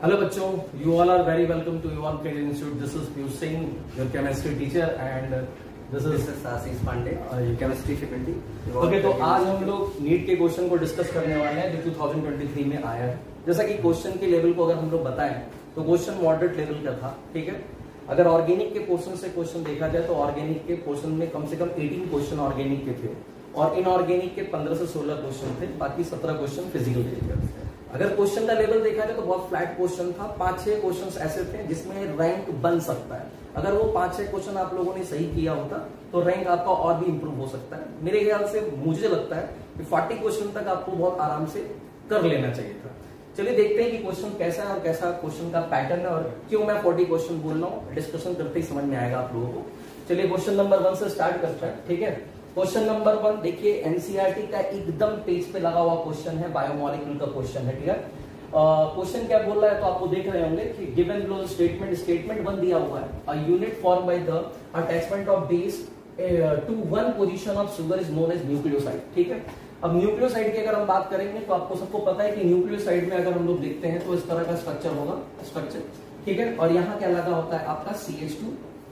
Hello बच्चों, all are very welcome to Yuvan Career Institute. This is Piyush Singh, your chemistry teacher and this is this is Ashish Pandey chemistry faculty okay तो आज हम लोग NEET के question को discuss करने वाले हैं जो 2023 में आया है. जैसा कि क्वेश्चन के लेवल को अगर हम लोग बताएँ तो क्वेश्चन मॉडरेट लेवल का था ठीक है? अगर ऑर्गेनिक के क्वेश्चन से क्वेश्चन देखा जाए तो ऑर्गेनिक के क्वेश्चन में कम से कम 18 क्वेश्चन ऑर्गेनिक के थे और इनऑर्गेनिक के 15 से 16 क्वेश्चन थे बाकी 17 क्वेश्चन फ़िज़िकल के थे। अगर क्वेश्चन का लेवल देखा जाए तो बहुत फ्लैट क्वेश्चन था। पाँच छह क्वेश्चन ऐसे थे जिसमें रैंक बन सकता है। अगर वो पाँच छह क्वेश्चन आप लोगों ने सही किया होता तो रैंक आपका और भी इंप्रूव हो सकता है। मेरे ख्याल से मुझे लगता है कि फोर्टी क्वेश्चन तक आपको बहुत आराम से कर लेना चाहिए था। चलिए देखते हैं कि क्वेश्चन कैसा है और कैसा क्वेश्चन का पैटर्न है और क्यों मैं फोर्टी क्वेश्चन बोल रहा हूँ। डिस्कशन करते ही समझ में आएगा आप लोगों को। चलिए क्वेश्चन नंबर वन से स्टार्ट करते हैं। ठीक है? क्वेश्चन नंबर वन, देखिए एनसीआरटी का एकदम पेज पे लगा हुआ क्वेश्चन है बायोमोलिक्यूल का क्वेश्चन है, ठीक है? क्वेश्चन क्या बोल रहा है तो आपको देख रहे होंगे कि given low statement statement one दिया हुआ है। A unit form by the attachment of base to one position of sugar is known as nucleoside ठीक है? अब न्यूक्लियोसाइड की अगर हम बात करेंगे तो आपको सबको पता है कि न्यूक्लियोसाइड में अगर हम लोग देखते हैं तो इस तरह का स्ट्रक्चर होगा स्ट्रक्चर ठीक है? और यहाँ क्या लगा होता है आपका सी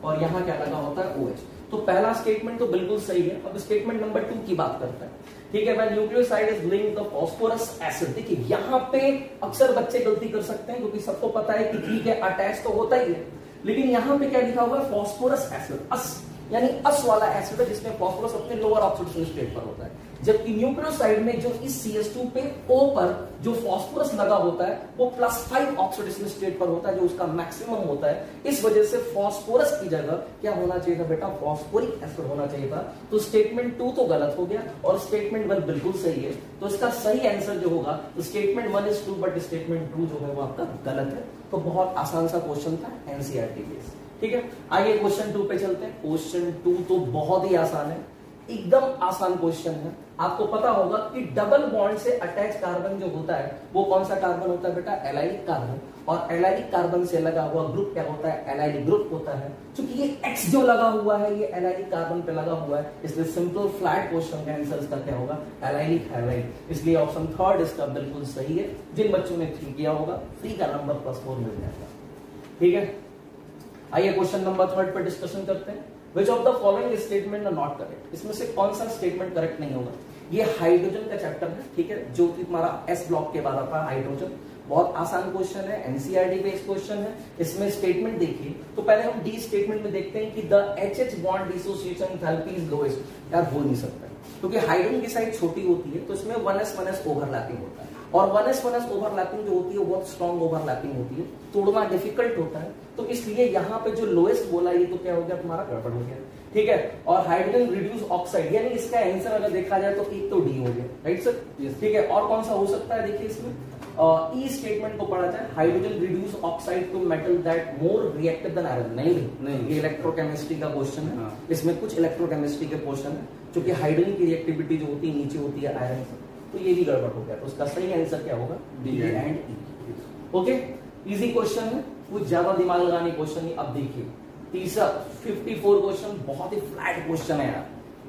और यहाँ क्या लगा होता है ओ OH. तो पहला स्टेटमेंट तो बिल्कुल सही है। अब स्टेटमेंट नंबर टू की बात करते हैं। ठीक है nucleoside is link the phosphorus acid देखिए, यहाँ पे अक्सर बच्चे गलती कर सकते हैं, क्योंकि सबको पता है कि ठीक है अटैच तो होता ही है। लेकिन यहाँ पे क्या लिखा हुआ है? फॉस्फोरस एसिड अस, यानी अस वाला एसिड है, जिसमें फॉस्फोरस अपने लोअर ऑक्सीडेशन स्टेट पर होता है। जबकि न्यूक्लियोसाइड में जो इस टू पे O पर जो फास्फोरस लगा होता है, वो प्लस फाइव ऑक्सीडेशन स्टेट पर होता है, जो उसका मैक्सिमम होता है, इस वजह से फास्फोरस की जगह क्या होना चाहिए था बेटा? फॉस्फोरिक एसिड होना चाहिए था। तो स्टेटमेंट टू तो गलत हो गया और स्टेटमेंट वन बिल्कुल सही है। तो इसका सही आंसर जो होगा statement one is true but statement two जो है वो आपका गलत है। तो बहुत आसान सा क्वेश्चन था एनसीआरटी बेस ठीक है? आइए क्वेश्चन टू पे चलते हैं। क्वेश्चन टू तो बहुत ही आसान है। एकदम आसान क्वेश्चन है। आपको पता होगा कि डबल बॉन्ड से अटैच कार्बन जो होता है, वो कौन सा कार्बन होता है बेटा? एलाइलिक कार्बन और एलाइलिक कार्बन से लगा हुआ ग्रुप क्या होता है? एलाइलिक ग्रुप होता है। क्योंकि ये एक्स जो लगा हुआ है, ये एलाइलिक कार्बन पे लगा हुआ है, इसलिए सिंपल फ्लैट क्वेश्चन का आंसर इसका क्या होगा? एलाइलिक हैलाइड इसलिए ऑप्शन थर्ड इसका बिल्कुल सही है। जिन बच्चों ने थ्री किया होगा थ्री का नंबर प्लस फोर मिल जाएगा। ठीक है? आइए क्वेश्चन नंबर थर्ड पर डिस्कशन करते हैं। Which of the following statement are not correct इसमें से कौन सा स्टेटमेंट करेक्ट नहीं होगा? ये हाइड्रोजन का चैप्टर है, ठीक है? जो कि तुम्हारा एस ब्लॉक के बाद आता है हाइड्रोजन बहुत आसान क्वेश्चन है एनसीआरटी बेस्ड क्वेश्चन है. इसमें स्टेटमेंट देखिए. तो पहले हम डी स्टेटमेंट में देखते हैं कि the H H bond dissociation is lowest यार, हो नहीं सकता। क्योंकि हाइड्रोजन की साइड छोटी होती है तो इसमें one S one S overlapping होता है। और one S one S overlapping जो होती है बहुत स्ट्रॉन्ग ओवरलैपिंग होती है। तोड़ना डिफ़िकल्ट होता है। तो इसलिए यहाँ पे जो लोएस्ट बोला ये तो क्या हो गया? तुम्हारा गड़बड़ हो गया। ठीक है? और हाइड्रोजन रिड्यूस ऑक्साइड यानी इसका आंसर अगर देखा जाए तो एक तो डी हो गया। राइट सर ठीक है? और कौन सा हो सकता है? देखिए इसमें ई स्टेटमेंट को पढ़ा जाए। Hydrogen reduce oxide to metal that more reactive than iron नहीं नहीं। ये इलेक्ट्रोकेमिस्ट्री का क्वेश्चन है। हाँ। इसमें कुछ इलेक्ट्रोकेमिस्ट्री के क्वेश्चन है क्योंकि हाइड्रोजन की रिएक्टिविटी जो होती है नीचे होती है आयरन से तो ये भी गड़बड़ हो गया। तो उसका सही आंसर क्या होगा? D and E okay easy question है। कुछ ज़्यादा दिमाग लगाने क्वेश्चन नहीं। अब देखिए, तीसरा 54 क्वेश्चन बहुत ही फ्लैट क्वेश्चन है यार।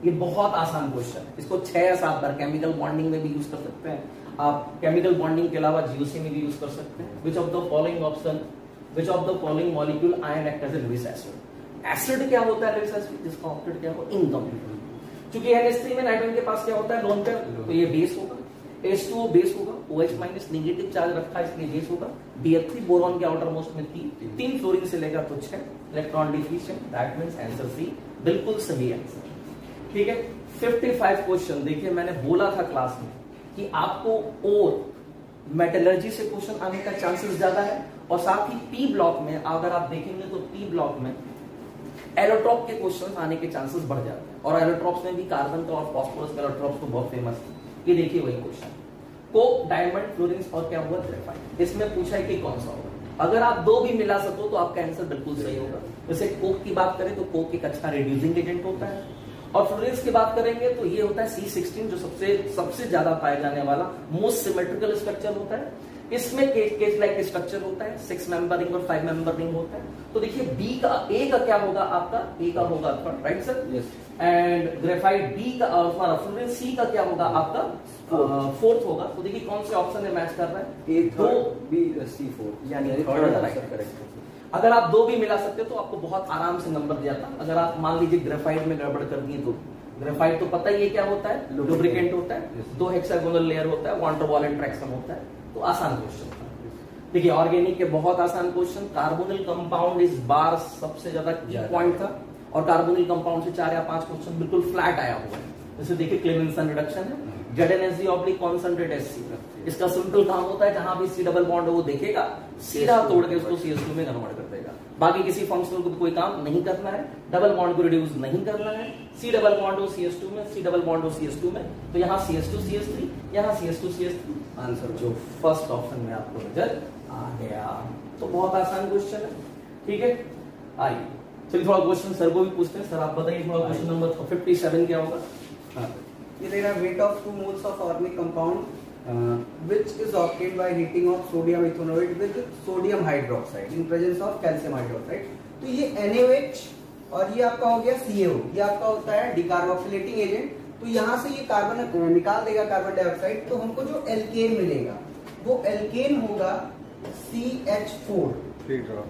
ये बहुत आसान क्वेश्चन है। इसको छह या सात बार केमिकल बॉन्डिंग में भी यूज़ कर सकते हैं। आप केमिकल बॉन्डिंग के अलावा जीओसी में भी यूज़ कर सकते हैं। Which of the following option which of the following molecule ion act as a Lewis acid acid क्या होता है एसिड जिसका ऑक्टेट क्या होगा इनकम्प्लीट क्योंकि NH3 में नाइट्रोजन के पास क्या होता है? लोन पेयर तो ये बेस होगा। H2O बेस होगा OH माइनस नेगेटिव चार्ज रखा, इसलिए बेस होगा। BF3 बोरॉन के आउटर मोस्ट में तीन तीन फ्लोरिन से लेकर तो छह electron deficient that means answer C बिल्कुल सही आंसर ठीक है? 55 क्वेश्चन देखिए, मैंने बोला था क्लास में कि आपको और मेटलर्जी से क्वेश्चन आने का चांसेस ज़्यादा है, और साथ ही पी ब्लॉक में, अगर आप देखेंगे तो पी ब्लॉक में एलोट्रॉप के क्वेश्चन आने के चांसेस बढ़ जाते हैं। और एलोट्रॉप्स में भी कार्बन का और फॉस्फोरस का एलोट्रॉप्स तो बहुत फ़ेमस है। ये देखिए वही क्वेश्चन कोक डायमंड फ्लोरेंस और क्या हुआ? ग्रेफाइट इसमें पूछा है कि कौन सा होगा? अगर आप दो भी मिला सको तो आपका आंसर बिल्कुल सही होगा. जैसे कोक की बात करें तो कोक एक अच्छा रिड्यूसिंग एजेंट होता है. और फ्लोरेंस की बात करेंगे तो ये होता है सी सिक्सटीन जो सबसे सबसे ज़्यादा पाया जाने वाला मोस्ट सिमेट्रिकल स्ट्रक्चर होता है. इसमें केस केस लाइक स्ट्रक्चर होता है सिक्स मेंबर रिंग और फाइव मेंबर रिंग होता है। तो देखिए बी का ए का क्या होगा आपका? ए का होगा third right sir. And graphite B का और फ्लोरेंस सी का क्या होगा आपका? फोर्थ होगा। तो देखिए कौन से ऑप्शन में मैच कर रहा है? A दो uh, C fourth. यानी है. अगर आप दो भी मिला सकते हो तो आपको बहुत आराम से नंबर दिया था अगर आप मान लीजिए ग्रेफाइट में गड़बड़ कर दिए तो। ग्रेफाइट तो पता ही है क्या होता है? लुब्रिकेंट होता है। दो हेक्सागोनल लेयर होता है वाटर वॉल एंड ट्रैक्सम होता है। तो आसान क्वेश्चन था। देखिए ऑर्गेनिक के बहुत आसान क्वेश्चन कार्बोनिल कंपाउंड इस बार सबसे ज़्यादा की। पॉइंट था और कार्बोनिल कंपाउंड से चार या पाँच क्वेश्चन बिल्कुल फ्लैट आया हुआ है। जैसे देखिए क्लेमेंसन रिडक्शन है। Z N S oblique concentrate S C इसका सिंपल काम होता है जहाँ भी सी डबल बॉन्ड वो देखेगा सीधा तोड़ के उसको सी एस टू में कन्वर्ट कर देगा। बाकी किसी फंक्शनल को कोई काम नहीं करना है डबल बॉन्ड को रिड्यूस नहीं करना है। सी डबल बॉन्ड हो सी एस टू में सी डबल बॉन्ड हो सी एस टू में तो यहाँ C S two C S three यहाँ C S two C S three answer जो फ़र्स्ट ऑप्शन में आपको नज़र आ गया। तो बहुत आसान क्वेश्चन है। ठीक है? आइए। चलिए थोड़ा क्वेश्चन सर को भी पूछते हैं। सर आप बताइए थोड़ा क्वेश्चन नंबर फिफ्टी सेवन क्या होगा? हाँ. ये दे रहा weight of two moles of organic compound uh, which is obtained by heating of sodium ethanol with sodium hydroxide in presence of calcium hydroxide तो ये NaOH और ये आपका हो गया CaO ये आपका होता है डिकार्बोक्सिलेटिंग एजेंट तो यहाँ से ये कार्बन निकाल देगा कार्बन डाइऑक्साइड तो हमको जो एल्केन मिलेगा वो एल्केन होगा CH4 Free draw.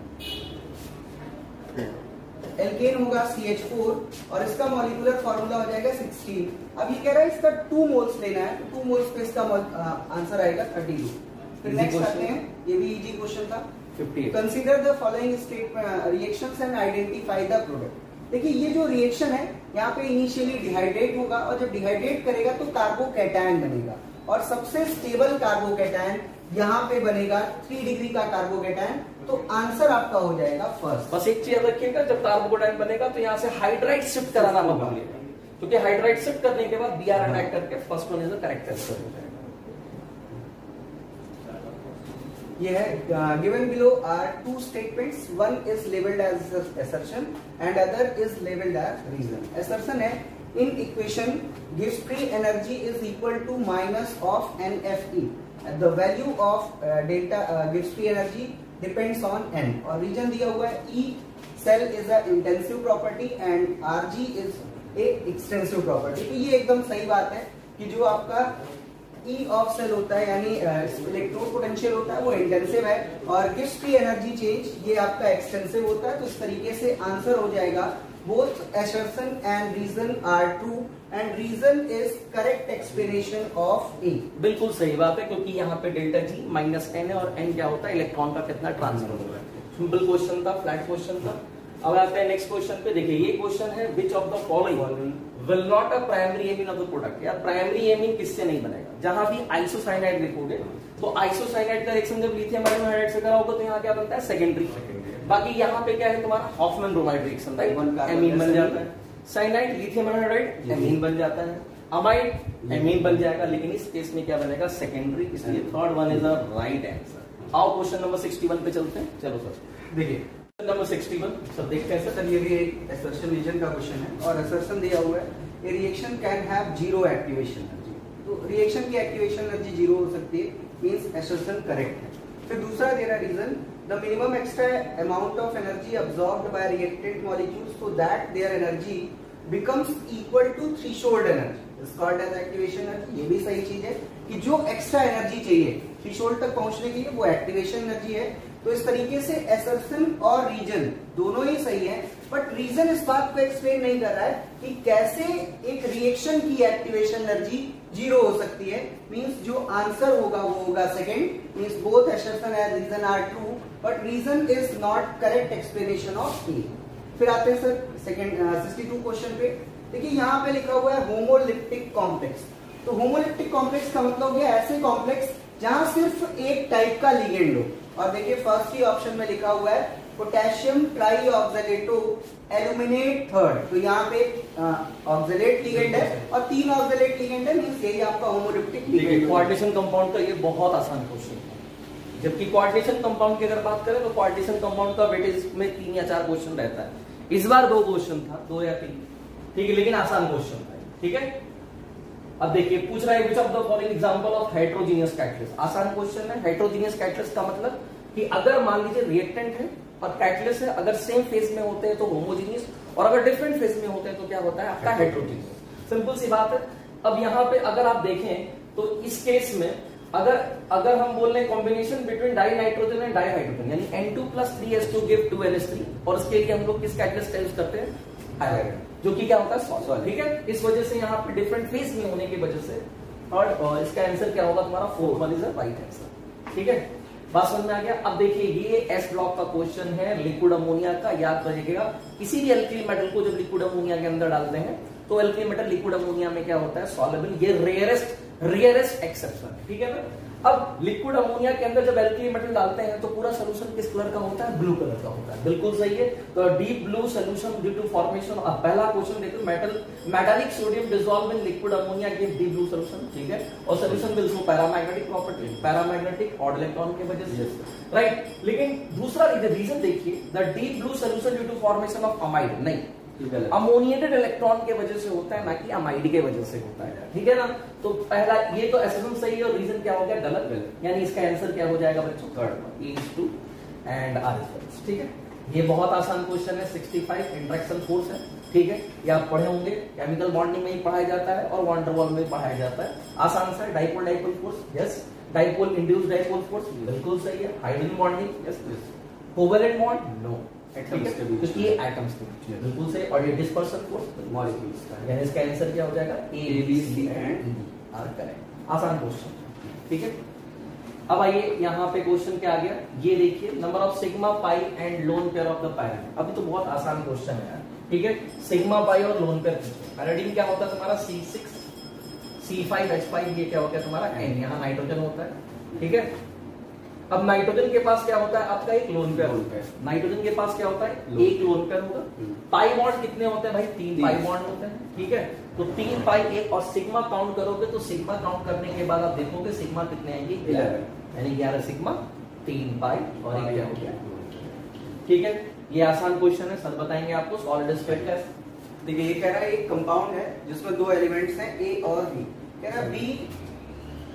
एल्केन होगा CH4 और इसका मॉलिक्यूलर फार्मूला हो जाएगा 16 अब ये कह रहा है इसका टू मोल्स लेना है तो टू मोल्स पे इसका आंसर आएगा 32 फिर नेक्स्ट आते हैं ये भी इजी क्वेश्चन था. Fifty consider the following statement reactions and identify the product देखिए ये जो रिएक्शन है यहाँ पे इनिशियली डिहाइड्रेट होगा और जब डिहाइड्रेट करेगा तो कार्बोकैटायन बनेगा. और सबसे स्टेबल कार्बोकैटायन यहाँ पे बनेगा थ्री डिग्री का कार्बोकैटायन तो आंसर आपका हो जाएगा फ़र्स्ट बस एक चीज़ रखिएगा जब कार्बोडाइन बनेगा तो यहाँ से हाइड्राइट शिफ्ट कराना मत भूलिएगा क्योंकि हाइड्राइट शिफ्ट करने के बाद बी आर अटैक करके first one is the correct answer हो जाएगा। ये है given below are two statements one is labelled as assertion and other is labelled as reason assertion है in equation gives free energy is equal to minus of N F E the value of delta gives free energy depends on N और reason दिया हुआ है E cell is intensive property and R G is extensive property तो ये एकदम सही बात है कि जो आपका ई ऑफ़ सेल होता है, यानी uh, इलेक्ट्रॉन पोटेंशियल होता है, वो इंटेंसिव है और गिफ्ट फ्री एनर्जी चेंज ये आपका एक्सटेंसिव होता है तो इस तरीके से आंसर हो जाएगा both assertion and reason are true and reason is correct explanation of A बिल्कुल सही बात है, क्योंकि यहाँ पे डेल्टा जी माइनस एन है और एन क्या होता है? इलेक्ट्रॉन का कितना ट्रांसफ़र हो है। सिंपल क्वेश्चन था फ्लैट क्वेश्चन था। अब आते हैं नेक्स्ट क्वेश्चन पे देखिए, ये क्वेश्चन है which of the following will not a primary amine of the product यार प्राइमरी एमिन किससे नहीं बनेगा? जहाँ भी आइसोसाइनाइड लिखोगे तो आइसोसाइनाइड का रिएक्शन जब लिथियम आयन हाइड्राइड से करा होगा तो यहाँ क्या बनता है? सेकेंडरी बाकी यहाँ पे क्या है तुम्हारा Hofmann bromide reaction right amine बन जाता है। साइनाइड लिथियम हाइड्राइड एमीन बन जाता है। अमाइड एमीन बन जाएगा लेकिन इस केस में क्या बनेगा? सेकेंडरी इसलिए third one is the right answer आओ क्वेश्चन नंबर 61 पे चलते हैं। चलो सर। देखिए। नंबर 61 सर देखते हैं सर। ये भी एक assertion रीजन का क्वेश्चन है और assertion दिया हुआ है। A reaction can have zero activation energy तो रिएक्शन की एक्टिवेशन एनर्जी ज़ीरो हो सकती है मींस assertion करेक्ट है। फिर दूसरा दे रहा reason the minimum extra amount of energy absorbed by reactant molecules so that their energy becomes equal to threshold energy. Is called as activation energy. ये भी सही चीज़ है कि जो एक्स्ट्रा एनर्जी चाहिए थ्रेशोल्ड तक पहुँचने के लिए वो एक्टिवेशन एनर्जी है। तो इस तरीके से एसर्सन और रीजन दोनों ही सही है। बट रीजन इस बात को एक्सप्लेन नहीं कर रहा है कि कैसे एक रिएक्शन की एक्टिवेशन एनर्जी ज़ीरो हो सकती है। मींस जो आंसर होगा, वो होगा second means both assertion and reason are true but reason is not correct explanation of A फिर आते हैं sir second sixty two question पे। देखिए यहाँ पे लिखा हुआ है होमोलिप्टिक कॉम्प्लेक्स तो होमोलिप्टिक कॉम्प्लेक्स का मतलब हो गया ऐसे कॉम्प्लेक्स जहाँ सिर्फ़ एक टाइप का लिगेंड हो। और देखिए फ़र्स्ट ही ऑप्शन में लिखा हुआ है potassium tri oxalato aluminate third तो यहाँ पे ऑक्सलेट लिगेंड है और तीन ऑक्सलेट लिगेंड है। मींस यही आपका होमोलिप्टिक लिगेंड कोऑर्डिनेशन कंपाउंड का ये बहुत आसान क्वेश्चन है। जबकि कोऑर्डिनेशन कंपाउंड की अगर बात करें तो कोऑर्डिनेशन कंपाउंड का वेटेज में तीन या चार क्वेश्चन रहता है। इस बार दो क्वेश्चन था, दो या तीन। ठीक है, लेकिन आसान क्वेश्चन था ठीक है? अब देखिए, पूछ रहा है which of the following example of heterogeneous catalyst आसान क्वेश्चन है। हेट्रोजीनियस कैटलिस्ट का मतलब कि अगर मान लीजिए रिएक्टेंट है और कैटलिस्ट है, अगर सेम फ़ेज़ में होते हैं तो होमोजीनियस और अगर डिफरेंट फ़ेज़ में होते हैं तो क्या होता है? आपका हाइड्रोजीनियस सिंपल सी बात है। अब यहाँ पे अगर आप देखें तो इस केस में अगर अगर हम बोल रहे combination between dinitrogen and dihydrogen यानी N two plus three S two give two N S three और उसके लिए हम लोग किस कैटलिस्ट का यूज़ करते हैं? आयरन जो कि क्या होता है? सॉल्ट ठीक है? इस वजह से यहाँ पे डिफरेंट फ़ेज़ में होने की वजह से, और इसका आंसर क्या होगा तुम्हारा? Four one is right answer ठीक है? बात समझ में आ गया? अब देखिए, ये एस ब्लॉक का क्वेश्चन है लिक्विड अमोनिया का, याद रखिएगा किसी भी एल्किल मेटल को जब लिक्विड अमोनिया के अंदर डालते हैं तो एल्किल मेटल लिक्विड अमोनिया में क्या होता है? सॉलेबल ये रेयरेस्ट रेयरेस्ट एक्सेप्शन ठीक है ना अब लिक्विड अमोनिया के अंदर जब एल्कली मेटल डालते हैं तो पूरा सोल्यूशन किस कलर का होता है? ब्लू कलर का होता है। बिल्कुल सही है। तो deep blue solution due to formation अब पहला क्वेश्चन देखो metal metallic sodium dissolve in liquid ammonia give deep blue solution ठीक है? और solution will show paramagnetic property paramagnetic और इलेक्ट्रॉन के वजह से। राइट लेकिन दूसरा रीजन देखिए the deep blue solution due to formation of amide नहीं। अमोनिएटेड इलेक्ट्रॉन के वजह से होता है, ना कि अमाइड के वजह से होता है। ठीक है ना? तो पहला, ये तो एसेसन सही है, और रीजन क्या हो गया? गलत गलत। यानी इसका आंसर क्या हो जाएगा बच्चों? Third is two and R ठीक है? ये बहुत आसान क्वेश्चन है 65 इंट्रैक्शन फोर्स है। ठीक है? ये आप पढ़े होंगे। केमिकल बॉन्डिंग में ही पढ़ाया जाता है, और वॉन्डरवॉल में पढ़ाया जाता है। आसान सा dipole dipole force yes dipole induced dipole force बिल्कुल सही है। Hydrogen bonding yes covalent bond no ये एटम्स के बिल्कुल से और ये डिस्पर्सन फोर्स मॉलिक्यूल्स का यानी इसका आंसर क्या हो जाएगा? A B C and R correct आसान क्वेश्चन ठीक है? अब आइए यहाँ पे क्वेश्चन क्या आ गया ये देखिए number of sigma pi and lone pair of the paradigm अभी तो बहुत आसान क्वेश्चन है ठीक है? सिग्मा पाई और लोन पेयर पैराडाइम क्या होता है तुम्हारा? C six C five H five ये क्या होता है तुम्हारा? एन यहाँ नाइट्रोजन होता है। ठीक है? अब नाइट्रोजन के पास क्या होता है? आपका एक लोन पेयर होता है। नाइट्रोजन के पास क्या होता है? एक लोन पेयर होगा। पाई हम्म। बॉन्ड कितने होते हैं भाई? तीन पाई बॉन्ड होते हैं ठीक है? तो तीन पाई एक और सिग्मा काउंट करोगे तो सिग्मा काउंट करने के बाद आप देखोगे सिग्मा कितने आएँगे? ग्यारह। यानी ग्यारह सिग्मा तीन पाई और एक क्या हो गया? ठीक है? ये आसान क्वेश्चन है सर बताएँगे आपको सॉलिड स्टेट का देखिए ये कह रहा है एक कंपाउंड है जिसमें दो एलिमेंट्स हैं ए और बी कह रहा है बी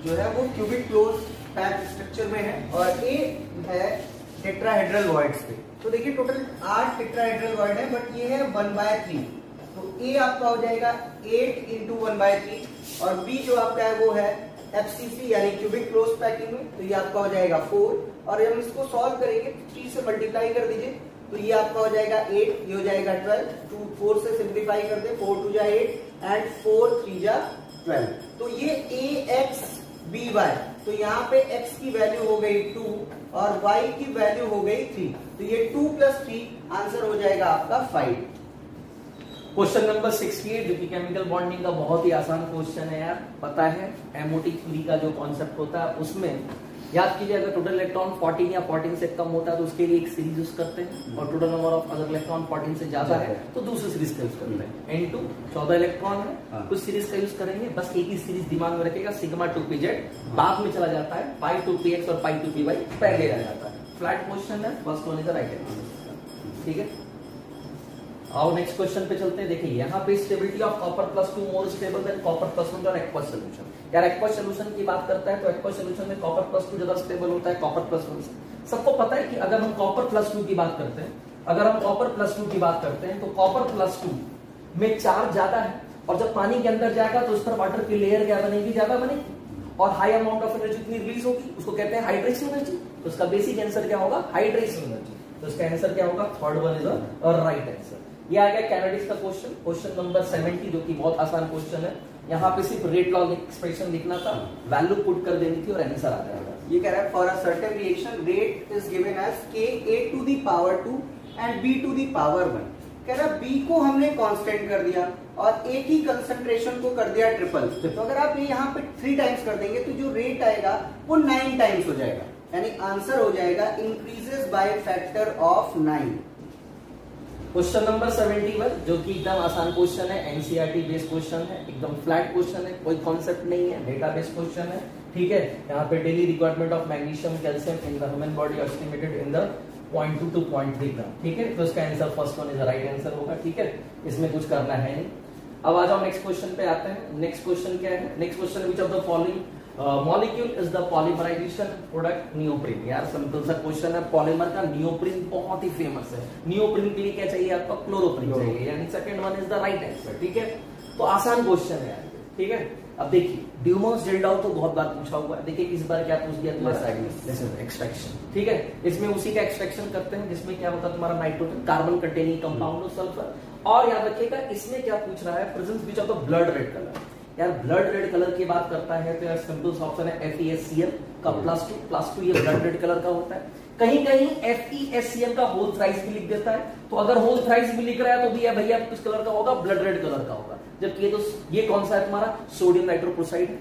जो है वो क्यूबिक क्लोज पैक स्ट्रक्चर में है और ए है टेट्राहेड्रल वॉइड्स पे। तो देखिए टोटल आठ टेट्राहेड्रल वॉइड है बट ये है वन बाय थ्री तो ए आपका हो जाएगा eight into one by three और बी जो आपका है वो है एफसीसी यानी क्यूबिक क्लोज पैकिंग में। तो ये आपका हो जाएगा फोर और हम इसको सॉल्व करेंगे थ्री से मल्टीप्लाई कर दीजिए तो ये आपका हो जाएगा एट ये हो जाएगा ट्वेल्व टू फोर से सिंप्लीफाई कर दे फोर टू जा एट एंड फोर थ्री जा ट्वेल्व तो ये ए एक्स बी वाई तो यहाँ पे x की वैल्यू हो गई टू और y की वैल्यू हो गई थ्री तो ये टू प्लस थ्री आंसर हो जाएगा आपका फाइव क्वेश्चन नंबर सिक्सटी जो कि केमिकल बॉन्डिंग का बहुत ही आसान क्वेश्चन है यार. पता है एमओटी थ्री का जो कॉन्सेप्ट होता है, उसमें याद कीजिए अगर टोटल इलेक्ट्रॉन 14 या 14 से कम होता है तो उसके लिए एक सीरीज़ यूज़ करते हैं। और टोटल नंबर ऑफ़ अगर इलेक्ट्रॉन 14 से ज़्यादा है तो दूसरी सीरीज़ का यूज़ करते हैं। एन टू चौदह इलेक्ट्रॉन है हाँ। कुछ सीरीज़ का यूज़ करेंगे बस एक ही सीरीज़ दिमाग में रखेगा सिग्मा टू पी जेड बाद में चला जाता है पाई टू पी एक्स और पाई टू पी वाई पहले आ जाता है। फ्लैट क्वेश्चन है फ़र्स्ट वन इज़ राइट ठीक है? आओ नेक्स्ट क्वेश्चन पे चलते हैं। देखिए यहाँ पे stability of copper plus two more stable than copper plus one और एक्वा सोल्यूशन यार एक्वा सोल्यूशन की बात करता है तो एक्वा सोल्यूशन में कॉपर प्लस टू ज़्यादा स्टेबल होता है कॉपर प्लस वन सबको पता है कि अगर हम कॉपर प्लस टू की बात करते हैं, अगर हम कॉपर प्लस टू की बात करते हैं तो कॉपर प्लस टू में चार्ज ज़्यादा है और जब पानी के अंदर जाएगा तो उस पर वाटर की लेयर क्या बनेगी? ज़्यादा बनेगी। और हाई अमाउंट ऑफ़ एनर्जी कितनी रिलीज़ होगी? उसको कहते हैं हाइड्रेशन एनर्जी तो उसका बेसिक आंसर क्या होगा? हाइड्रेशन एनर्जी तो इसका आंसर क्या होगा? Third one is right answer ये आ गया कैनेडिस का क्वेश्चन क्वेश्चन नंबर 70 जो कि बहुत आसान क्वेश्चन है। यहाँ पे सिर्फ़ रेट लॉग एक्सप्रेशन लिखना था वैल्यू पुट कर देनी थी और आंसर आ जाएगा ये कह रहा है for a certain reaction rate is given as K A to the power 2 and B to the power 1 कह रहा बी को हमने कांस्टेंट कर दिया और ए की कंसंट्रेशन को कर दिया ट्रिपल तो अगर आप ये यहाँ पे थ्री टाइम्स कर देंगे तो जो रेट आएगा, वो नाइन टाइम्स हो जाएगा। यानी आंसर हो जाएगा increases by factor of nine question number 71 जो कि एकदम आसान क्वेश्चन है एनसीईआरटी बेस्ड क्वेश्चन है, एकदम फ्लैट क्वेश्चन है, कोई कॉन्सेप्ट नहीं है डेटा बेस्ड क्वेश्चन है, ठीक है? यहाँ पे daily requirement of magnesium calcium in the human body estimated in the point two to point three gram ठीक है? तो इसका answer first one is right answer होगा, ठीक है? इसमें कुछ करना है नहीं। अब आ जाओ नेक्स्ट क्वेश्चन पे आते हैं। नेक्स्ट क्वेश्चन क्या है? Next question which of the following molecule is the polymerization product neoprene यार सिंपल सा क्वेश्चन है। पॉलीमर का नियोप्रिन बहुत ही फ़ेमस है। नियोप्रिन के लिए क्या चाहिए आपको? क्लोरोप्रिन चाहिए। यानी second one is the right answer ठीक है? तो आसान क्वेश्चन है यार ठीक है? अब देखिए ड्यूमोस जेल्डाउ तो बहुत बार पूछा हुआ है। देखिए इस बार क्या पूछ दिया तुम्हारा? एक्सट्रैक्शन ठीक है? इसमें उसी का एक्सट्रैक्शन करते हैं जिसमें क्या होता है तुम्हारा nitrogen carbon containing compound sulphur और याद रखिएगा इसमें क्या पूछ रहा है? Presence beach of the blood red colour यार ब्लड रेड कलर की बात करता है तो यार सिंपल ऑप्शन है F E S C L का प्लस टू प्लस टू ये ब्लड रेड कलर का होता है। कहीं कहीं F E S C L का होल थ्राइस भी लिख देता है। तो अगर होल थ्राइस भी लिख रहा है तो भी भैया किस कलर का होगा? ब्लड रेड कलर का होगा। जबकि ये तो ये कौन सा है तुम्हारा? सोडियम नाइट्रोप्रोसाइड है।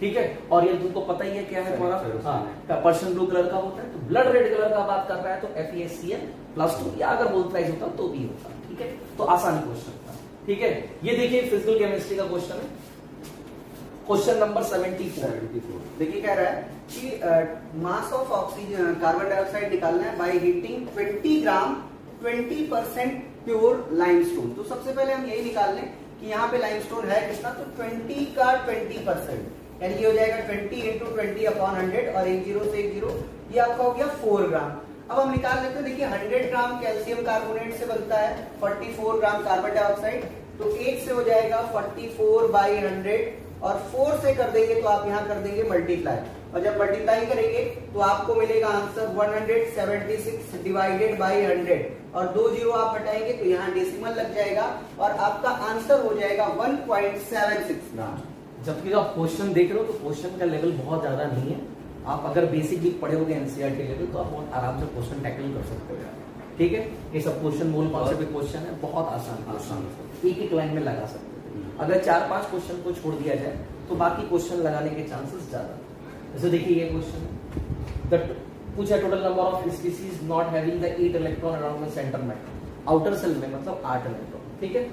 ठीक है? और ये तुमको पता ही है क्या है तुम्हारा? हाँ पर्सन ब्लू कलर का होता है। तो ब्लड रेड कलर का बात कर रहा है तो F E S C L plus two या अगर होल थ्राइस होता तो भी होता। ठीक है? तो आसान क्वेश्चन था। ठीक है? ये देखिए फ़िज़िकल केमिस्ट्री का क्वेश्चन है। क्वेश्चन नंबर सेवेंटी फोर देखिए कह रहा है कि mass of oxygen carbon dioxide निकालना है by heating 20 gram 20 percent pure limestone तो सबसे पहले हम यही निकाल लें कि यहाँ पे लाइमस्टोन है कितना? तो 20 का 20 परसेंट यानी ये हो जाएगा 20 इंटू ट्वेंटी अपॉन हंड्रेड और एक ज़ीरो से एक ज़ीरो ये आपका हो गया फोर ग्राम अब हम निकाल लेते हैं देखिए 100 ग्राम कैल्शियम कार्बोनेट से बनता है 44 ग्राम कार्बन डाइऑक्साइड तो एक से हो जाएगा 44 फोर बाई हंड्रेड और फोर से कर देंगे तो आप यहाँ कर देंगे मल्टीप्लाई और जब मल्टीप्लाई करेंगे तो आपको मिलेगा आंसर 176 डिवाइडेड बाई 100 और दो ज़ीरो आप हटाएँगे तो यहाँ डेसिमल लग जाएगा और आपका आंसर हो जाएगा 1.76 ग्राम जबकि आप क्वेश्चन देख रहे हो तो क्वेश्चन का लेवल बहुत ज़्यादा नहीं है। आप अगर बेसिक भी पढ़े होगे एनसीआरटी लेवल तो आप बहुत आराम से क्वेश्चन टैकल कर सकते हो। ठीक है? ये सब क्वेश्चन मूल कॉन्सेप्ट क्वेश्चन है, बहुत आसान आसान। एक एक लाइन में लगा सकते अगर चार पाँच क्वेश्चन को छोड़ दिया जाए तो बाकी क्वेश्चन लगाने के चांसेस ज़्यादा। जैसे देखिए ये क्वेश्चन द पूछा total number of species not having the eight electron around centre metal outer shell में मतलब आठ इलेक्ट्रॉन ठीक है?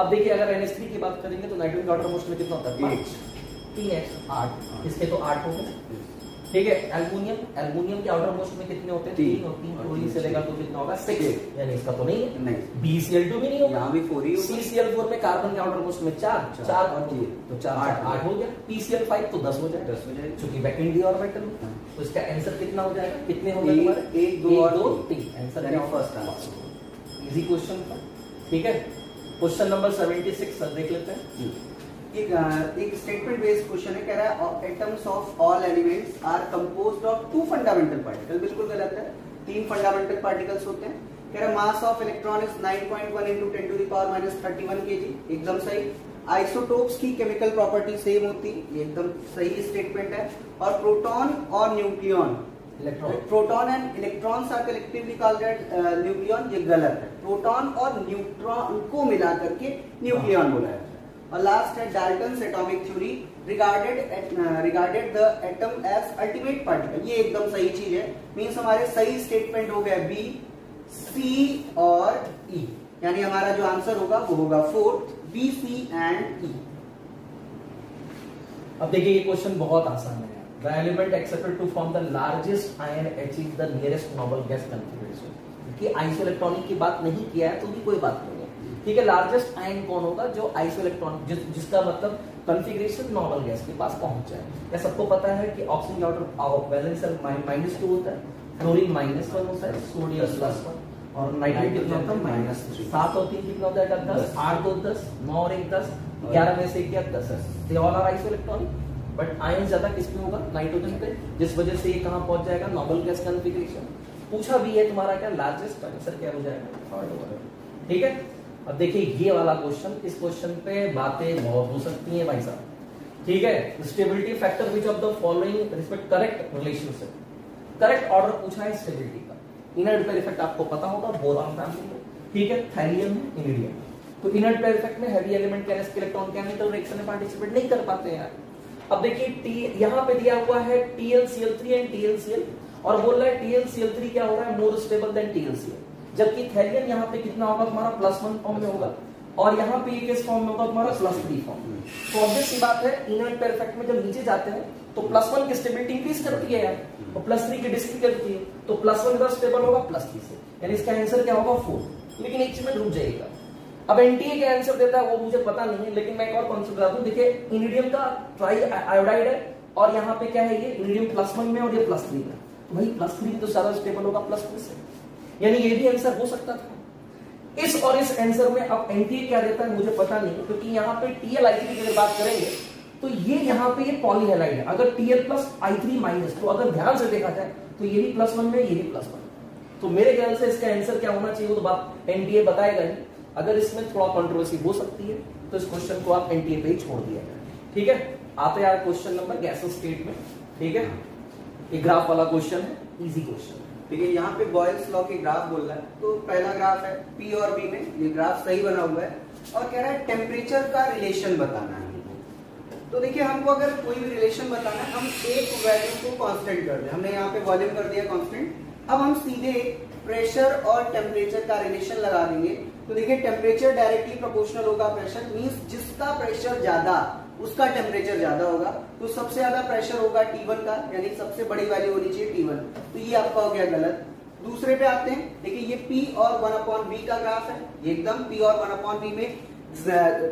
अब देखिए अगर NH3 की बात करेंगे तो नाइट्रोजन का आउटर मोस्ट में कितना होता है? तीन एक्स आठ। इसके तो आठ हो गए। ठीक है एल्यूमिनियम एल्यूमिनियम के आउटर मोस्ट में कितने होते हैं? तीन। और तीन थोड़ी से लेगा तो कितना होगा? सिक्स यानी इसका तो नहीं है। नहीं। BCl2 भी नहीं होगा? यहाँ भी फोर ही होगा। CCl4 में कार्बन के आउटर मोस्ट में चार। चार। और तीन तो चार आठ आठ हो गया। PCl5 तो दस हो जाए दस हो जाएगा। क्योंकि वैकेंट डी ऑर्बिटल हाँ। तो। इसका आंसर कितना हो जाएगा? कितने हो गए एक- तुम्हारे? एक, दो और दो तीन। तीन। आंसर यानी क्या first first answer। Easy question था। ठीक है? क्वेश्चन नंबर 76 सर देख लेते हैं। एक स्टेटमेंट बेस्ड क्वेश्चन है कह रहा है atoms of all elements are composed of two fundamental particle बिल्कुल गलत है। तीन फंडामेंटल पार्टिकल्स होते हैं। कह रहा है mass of electron is 9.1 into 10 to the power minus 31 kg. एकदम सही। आइसोटोप्स की केमिकल प्रॉपर्टी सेम होती। ये एकदम सही स्टेटमेंट है। और प्रोटॉन और nucleon electron proton and electrons are collectively called at nucleon ये गलत है। प्रोटॉन और न्यूट्रॉन को मिला करके न्यूक्लियन बोला है। और लास्ट है Dalton's atomic theory regarded regarded the atom as ultimate particle ये एकदम सही चीज़ है। मीन्स हमारे सही स्टेटमेंट हो गया बी सी और ई e. यानी हमारा जो आंसर होगा, वो होगा fourth B C and E अब देखिए, ये क्वेश्चन बहुत आसान है। Element accepted to form the largest ion achieve the nearest noble gas configuration कि आइसोइलेक्ट्रॉनिक की बात नहीं किया है तो भी कोई बात नहीं। ठीक है लार्जेस्ट आयन कौन होगा? जो आइसोइलेक्ट्रॉनिक जिस, जिसका मतलब कॉन्फ़िगरेशन नॉर्मल गैस के पास पहुँच जाए। या सबको पता है कि oxygen outer valence minus two होता है फ्लोरीन माइनस वन होता है सोडियम प्लस वन और नाइट्रोजन कितना होता है माइनस थ्री सात और तीन कितना होता है दस? आठ दो दस नौ और एक दस ग्यारह में से क्या दस। They all are isoelectronic but ion ज़्यादा किस पे होगा? नाइट्रोजन पे जिस वजह से ये कहाँ पहुँच जाएगा? नॉर्मल गैस कॉन्फ़िगरेशन पूछा भी है तुम्हारा क्या? लार्जेस्ट आंसर क्या हो जाएगा? थर्ड होगा ठीक है? अब देखिए, ये वाला क्वेश्चन इस क्वेश्चन पे बातें बहुत हो सकती हैं भाई साहब। ठीक है? Stability factor which of the following respect correct relationship correct order पूछा है स्टेबिलिटी का। इनर्ट पेयर इफ़ेक्ट आपको पता होगा बोरॉन फैमिली में ठीक है? थैलियम है इरिडियम तो इनर्ट पेयर इफ़ेक्ट में हैवी एलिमेंट कैनेस इलेक्ट्रॉन केमिकल रिएक्शन में पार्टिसिपेट नहीं कर पाते हैं अब देखिए टी यहाँ पे दिया हुआ है TlCl3 एंड TlCl और बोल रहा है TlCl3 क्या हो रहा है? मोर स्टेबल देन TlCl जबकि थैलियम यहाँ पे कितना होगा? तुम्हारा प्लस वन फॉर्म में होगा। और यहाँ पे किस फॉर्म में होगा? तुम्हारा प्लस थ्री फॉर्म तो ऑब्वियस सी बात है इनर्ट पेयर इफ़ेक्ट में जब नीचे जाते हैं तो प्लस वन की स्टेबिलिटी इंक्रीज करती है और प्लस थ्री की डिस्क्रीज करती है। तो प्लस वन का स्टेबल होगा प्लस थ्री से। यानी इसका आंसर क्या होगा? फोर लेकिन एक चीज़ में रुक जाएगा अब एनटीए क्या आंसर देता है, वो मुझे पता नहीं है, लेकिन मैं एक और कॉन्सेप्ट बता दूँ। देखिए इनिडियम का ट्राई आयोडाइड है, और यहाँ पे क्या है ये? इनिडियम प्लस वन में और ये प्लस थ्री में। तो भाई प्लस थ्री तो ज़्यादा स्टेबल होगा प्लस टू से। यानी ये भी आंसर हो सकता था। इस और इस आंसर में अब एनटीए क्या देता है, मुझे पता नहीं, क्योंकि यहाँ पे टीएल आई थ्री की अगर बात करेंगे तो ये यहाँ पे ये पॉलीहेलाइड है। अगर TL plus I three minus तो अगर ध्यान से देखा जाए तो ये भी प्लस वन में, ये भी प्लस वन तो मेरे ख्याल से इसका आंसर क्या होना चाहिए, वो तो बात एनटीए बताएगा ही। अगर इसमें थोड़ा कंट्रोवर्सी हो सकती है तो इस क्वेश्चन को आप एनटीए पे ही छोड़ दिया जाए। ठीक है? आते यार क्वेश्चन नंबर गैस स्टेट में। ठीक है? ये ग्राफ वाला क्वेश्चन है इजी क्वेश्चन ठीक है यहाँ पे बॉयल्स लॉ के ग्राफ बोल रहा है। तो पहला ग्राफ है पी और बी में, ये ग्राफ सही बना हुआ है। और कह रहा है टेम्परेचर का रिलेशन बताना है तो देखिए, हमको अगर कोई भी रिलेशन बताना है, हम एक वैल्यू को कांस्टेंट कर दें। हमने यहाँ पे वॉल्यूम कर दिया कांस्टेंट अब हम सीधे प्रेशर और टेम्परेचर का रिलेशन लगा देंगे। तो देखिए टेम्परेचर डायरेक्टली प्रोपोर्शनल होगा प्रेशर मींस जिसका प्रेशर ज़्यादा उसका टेम्परेचर ज़्यादा होगा तो सबसे ज़्यादा प्रेशर होगा T1 का, यानी सबसे बड़ी वैल्यू होनी चाहिए T1 तो ये आपका हो गया गलत। दूसरे पे आते हैं, देखिए ये P और वन अपॉन बी का ग्राफ है। एकदम P और वन अपॉन बी में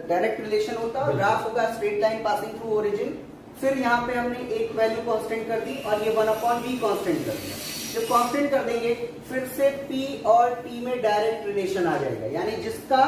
डायरेक्ट रिलेशन होता है ग्राफ होगा straight line passing through origin फिर यहाँ पे हमने एक वैल्यू कांस्टेंट कर दी और ये वन अपॉन बी कांस्टेंट कर दिया। जब कांस्टेंट कर देंगे, फिर से P और T में डायरेक्ट रिलेशन आ जाएगा। यानी जिसका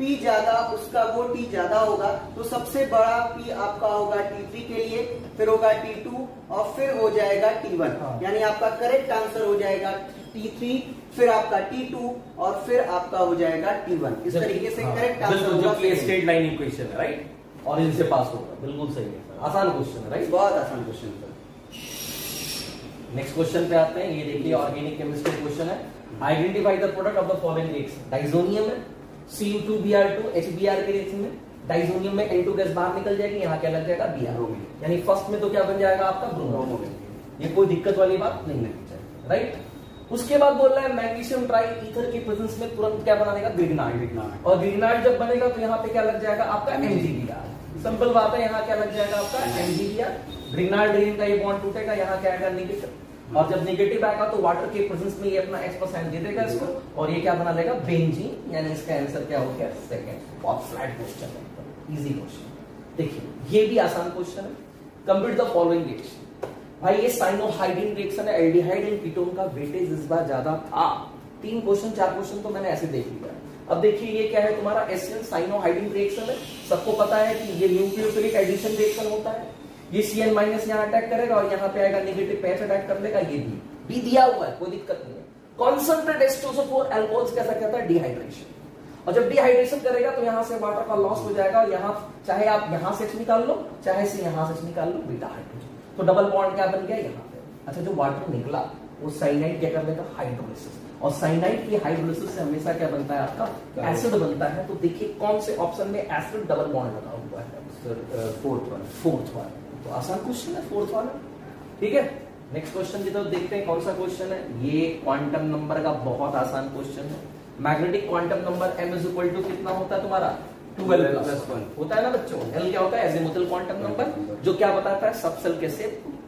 P ज़्यादा उसका वो टी ज़्यादा होगा तो सबसे बड़ा पी आपका होगा टी थ्री के लिए फिर होगा टी टू और फिर हो जाएगा T1 हाँ। यानी आपका करेक्ट आंसर हो जाएगा टी थ्री फिर आपका टी टू और फिर आपका हो जाएगा टी वन इस तरीके से करेक्ट आंसर हाँ, जो कि स्ट्रेट लाइन इक्वेशन है राइट और इनसे पास होगा। बिल्कुल सही है आसान क्वेश्चन है राइट बहुत आसान क्वेश्चन सर नेक्स्ट क्वेश्चन पे आते हैं। ये देखिए ऑर्गेनिक केमिस्ट्री क्वेश्चन है। Identify the product of the following reaction diazonium है Cu2Br2 HBr के रिएक्शन में डाइजोनियम में N2 गैस बाहर निकल जाएगी यहाँ क्या लग जाएगा? Br bromine. यानी फ़र्स्ट में तो क्या बन जाएगा आपका? ब्रोमो ये कोई दिक्कत वाली बात नहीं है राइट उसके बाद बोल रहा है मैग्नीशियम ट्राई ईथर की प्रेजेंस में तुरंत क्या बना देगा? ग्रिग्नाइट ग्रिग्नाइट। और ग्रिग्नाइट जब बनेगा तो यहाँ पे क्या लग जाएगा? आपका एमजीबीआर सिंपल बात है यहाँ क्या लग जाएगा आपका? एमजीबीआर ग्रिग्नाइट ग्रीन का ये बॉन्ड टूटेगा यहाँ क्या आएगा? नेगेटिव और जब नेगेटिव आएगा तो वाटर के प्रेजेंस में ये अपना एक्स परसेंट दे देगा इसको। और ये क्या बना लेगा? बेंजीन यानी इसका आंसर क्या हो गया? सेकंड बहुत फ्लैट क्वेश्चन है इजी क्वेश्चन देखिए, ये भी आसान क्वेश्चन है। कंप्लीट द फॉलोइंग रिएक्शन भाई, ये साइनोहाइडिन रिएक्शन है। एल्डिहाइड एंड कीटोन का वेटेज इस बार ज़्यादा था। तीन क्वेश्चन चार क्वेश्चन तो मैंने ऐसे देख लिया अब देखिए, ये क्या है? तुम्हारा एसियन साइनोहाइडिन रिएक्शन है। सबको पता है कि ये न्यूक्लियोफिलिक एडिशन रिएक्शन होता है। ये सीएन माइनस यहाँ अटैक करेगा और यहाँ पे आएगा नेगेटिव पैच अटैक कर लेगा ये भी। बी दिया हुआ है कोई दिक्कत नहीं है। कॉन्सेंट्रेट एस्टोसोफोर एल्कोहल्स कैसा कहता है? डिहाइड्रेशन और जब डिहाइड्रेशन करेगा तो यहाँ से वाटर का लॉस हो जाएगा और यहाँ चाहे आप यहाँ से निकाल लो चाहे से यहाँ से निकाल लो बीटा हाइड्रोजन तो डबल बॉन्ड क्या बन गया यहाँ पे? अच्छा जो वाटर निकला वो साइनाइड क्या कर देगा? हाइड्रोलिसिस और साइनाइड की हाइड्रोलिसिस से हमेशा क्या बनता है आपका? एसिड बनता है। तो देखिए कौन से ऑप्शन में एसिड डबल बॉन्ड लगा हुआ है। फोर्थ वन फोर्थ वाला तो आसान क्वेश्चन है फोर्थ वाला। ठीक है? नेक्स्ट क्वेश्चन की तरफ़ देखते हैं कौन सा क्वेश्चन है? ये क्वांटम नंबर का बहुत आसान क्वेश्चन है। Magnetic quantum number m is equal to कितना होता है तुम्हारा? 12 12 प्लस 1 होता है ना बच्चों? L क्या होता है? एजिमुथल क्वांटम नंबर जो क्या बताता है? सब सेल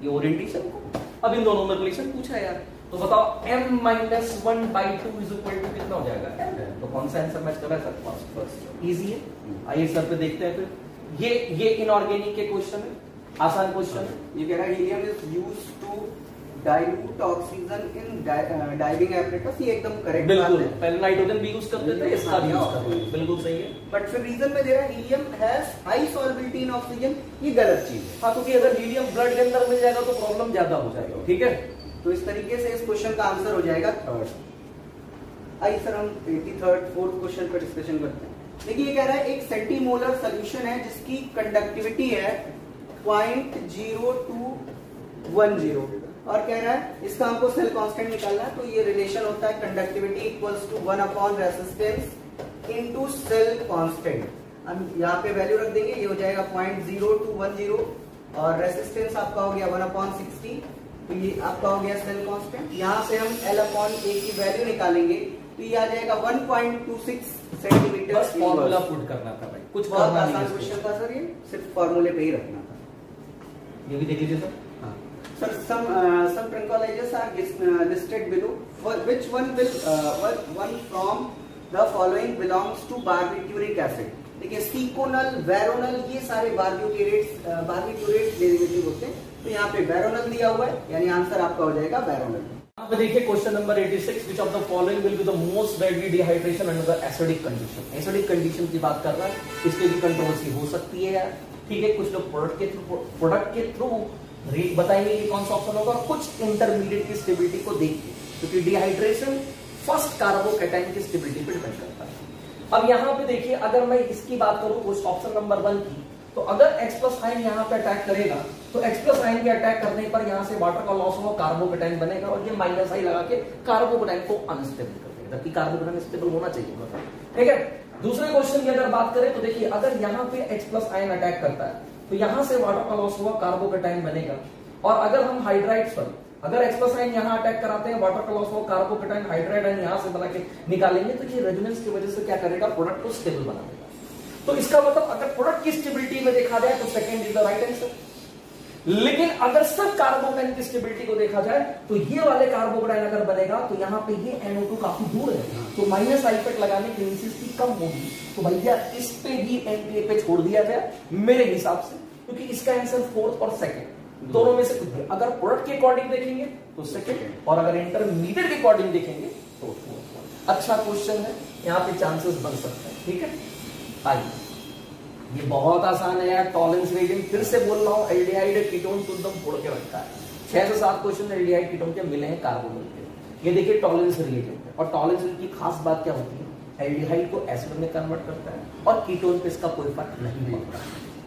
ये ओरिएंटेशन को। अब इन दोनों में रिलेशन पूछा है यार। तो बताओ m minus one by two is equal to कितना हो जाएगा? M तो कौन सा आंसर मैच कर रहा है? सर फ़र्स्ट फ़र्स्ट इजी है आइए सर पे देखते हैं फिर। ये ये इनऑर्गेनिक के क्वेश्चन है। आसान क्वेश्चन। ये कह रहा है helium is used to dilute oxygen in diving apparatus ये एकदम करेक्ट बात बिल्कुल। पहले नाइट्रोजन भी यूज़ करते थे इसका भी यूज़ करते हैं बिल्कुल सही है। बट फिर रीजन में दे रहा है helium has high solubility in oxygen ये गलत चीज़ है। हाँ क्योंकि अगर हीलियम ब्लड के अंदर मिल जाएगा तो प्रॉब्लम ज़्यादा हो जाएगा। ठीक है? तो इस तरीके से इस क्वेश्चन का आंसर हो जाएगा थर्ड आइए सर हम एटी थर्ड फोर्थ क्वेश्चन पर डिस्कशन करते हैं। देखिए ये कह रहा है एक सेंटीमोलर सोल्यूशन है जिसकी कंडक्टिविटी है point zero two one zero और कह रहा है इसका हमको सेल कांस्टेंट निकालना है तो ये रिलेशन होता है conductivity equals to one upon resistance into cell constant हम यहाँ पे वैल्यू रख देंगे ये हो जाएगा point zero two one zero और रेसिस्टेंस आपका हो गया वन अपॉन सिक्सटी तो ये आपका हो गया सेल कांस्टेंट यहाँ से हम एल अपॉन ए की वैल्यू निकालेंगे तो ये आ जाएगा 1.26 सेंटीमीटर फॉर्मूला पुट करना था भाई कुछ बहुत आसान क्वेश्चन था सर ये सिर्फ़ फॉर्मूले पे ही रखना। ये भी देख लीजिए sir. are lis- uh, listed below. Wh- Which one will uh, one one from the following belongs to barbituric acid देखिए सीकोनल वेरोनल ये सारे बार्बिट्यूरेट्स बार्बिट्यूरेट डेरिवेटिव होते हैं। तो यहाँ पे वेरोनल दिया हुआ है। यानी आंसर आपका हो जाएगा वेरोनल यहाँ पे देखिए question number 86 which of the following will be the most deadly dehydration under the acidic condition acidic condition की बात कर रहा है। इसके भी कंट्रोवर्सी हो सकती है यार। ठीक है कुछ लोग प्रोडक्ट के थ्रू प्रोडक्ट के थ्रू रेट बताएँगे कि कौन सा ऑप्शन होगा, कुछ इंटरमीडिएट की स्टेबिलिटी को देखिए क्योंकि डिहाइड्रेशन फ़र्स्ट कार्बोकेटाइन की स्टेबिलिटी पे डिपेंड करता है। अब यहाँ पे देखिए, अगर मैं इसकी बात करूँ, उस ऑप्शन नंबर वन की तो अगर X प्लस आइन यहाँ पे अटैक करेगा तो X प्लस आइन के अटैक करने पर यहाँ से वाटर का लॉस होगा कार्बो कार्बोकेटाइन बनेगा और ये माइनस आई लगा के कार्बोकेटाइन को अनस्टेबल कर देगा। जबकि कार्बोकेटाइन स्टेबल होना चाहिए। ठीक है? दूसरे क्वेश्चन की अगर बात करें तो देखिए, अगर यहाँ पे X प्लस आइन अटैक करता है तो यहाँ से वाटर का लॉस होगा कार्बोकेटाइन बनेगा। और अगर हम हाइड्राइड पर, अगर एक्सप्रेस आइन यहाँ अटैक कराते हैं वाटर का लॉस हो कार्बोकेटाइन हाइड्राइड आइन यहाँ से बना के निकालेंगे तो ये रेजोनेंस की वजह से क्या करेगा? प्रोडक्ट को स्टेबल बना देगा। तो इसका मतलब अगर प्रोडक्ट की स्टेबिलिटी में देखा जाए तो second is the right answer लेकिन अगर सब कार्बोकेटाइन की स्टेबिलिटी को देखा जाए तो ये वाले कार्बोकेटाइन अगर बनेगा तो यहाँ पे ये NO2 काफ़ी दूर है। तो माइनस आई इफ़ेक्ट लगाने की कम होगी। तो भैया, इस पे भी एनपीए पे छोड़ दिया गया, मेरे हिसाब से, क्योंकि इसका आंसर फोर्थ और सेकंड दोनों में से कुछ भी। अगर प्रोडक्ट के अकॉर्डिंग देखेंगे तो सेकंड और अगर इंटरमीडिएट के अकॉर्डिंग देखेंगे तो अच्छा क्वेश्चन है, यहाँ पे चांसेस बन सकते हैं, ठीक है? आइए। ये बहुत आसान है यार टॉलेंस रेटिंग फिर से बोल रहा हूँ एल्डिहाइड कीटोन तो एकदम फोड़ के रखता है छह से सात क्वेश्चन एल्डिहाइड कीटोन के मिले हैं कार्बोनिल के। ये देखिए टॉलेंस रिएजेंट और टॉलेंस की खास बात क्या होती है? एल्डिहाइड को एसिड में कन्वर्ट करता है और कीटोन पे इसका कोई फ़र्क नहीं पड़ता।